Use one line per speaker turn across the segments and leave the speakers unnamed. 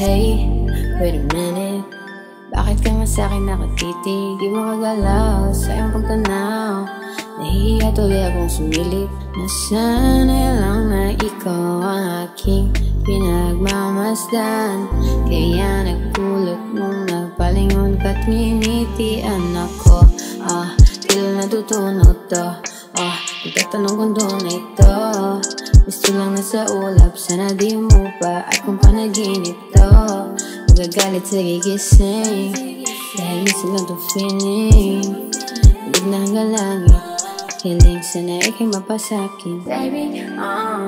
Hey, wait a minute. Bakit ka nga sa'kin nakatitig? Di mo kagalaw sa iyong pagtanaw. Nahihiya tuloy akong sumilip. Nasanay lang na ikaw ang aking pinagmamasdan? Kaya nagkulot mong napalingon ka't nginitian ako. Ah, tila natutunog to. Ah, itatanong kung doon ito gusto lang na sa ulap, sana di mo pa. At kung panaginip to. Magagalit sa gigising. Dahil minsan lang to feeling. Hindi na hanggang langit Hiling sana ikay mapasakin Baby, I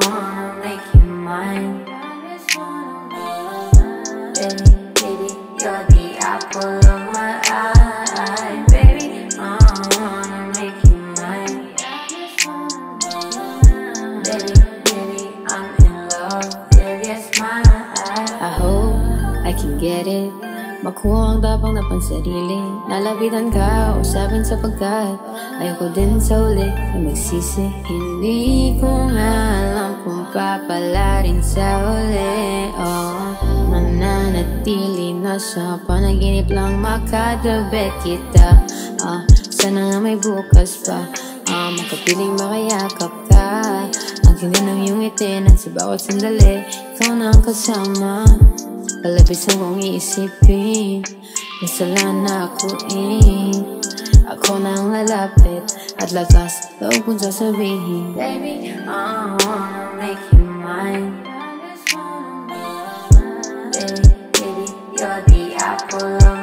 I can get it. Makuha ang tapang na pansarili. Nalapitan ka, usapin sapagkat Ayoko din sa uli na magsisi. Hindi ko nga alam kung papalarin sa uli. Oh, mananatili na sa panaginip lang makatabi kita. Ah, sana nga may bukas pa. Ah, makapiling makayakap ka. Ang ganda ng iyong ngiti Nang sa bawat sandali. Ikaw na ang kasama Palabis mo kong iisipin Minsan na akuin Ako nang lalapit At lakas loob kong sasabihin Baby, I wanna make you mine. Baby, baby, you're the apple of